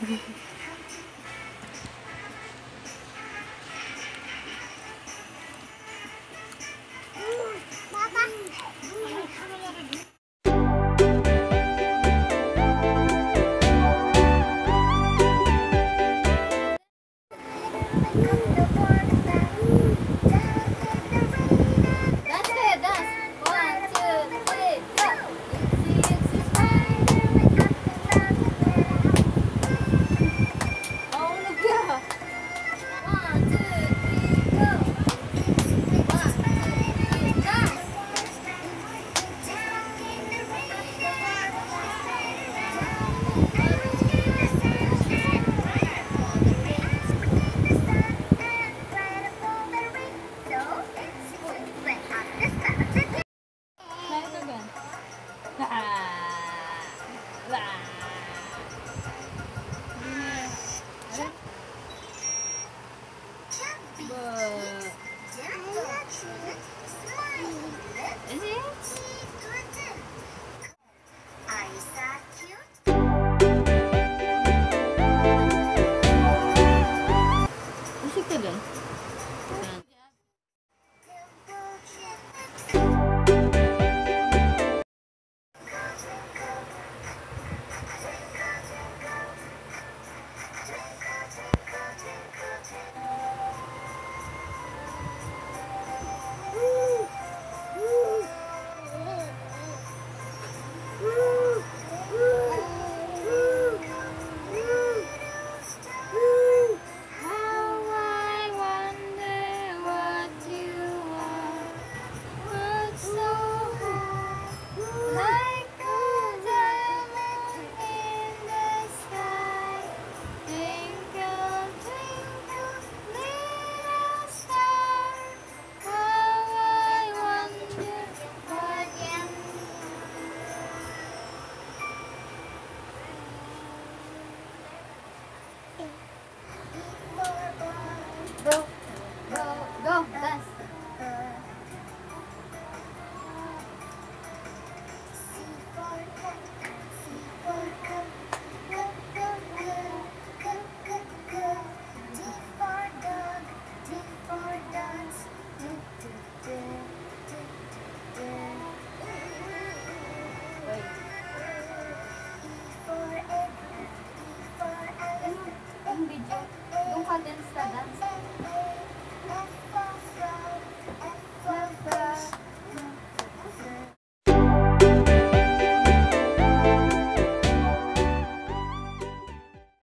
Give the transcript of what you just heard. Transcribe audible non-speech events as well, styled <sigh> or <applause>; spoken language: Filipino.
Mm-hmm. <laughs> Ah.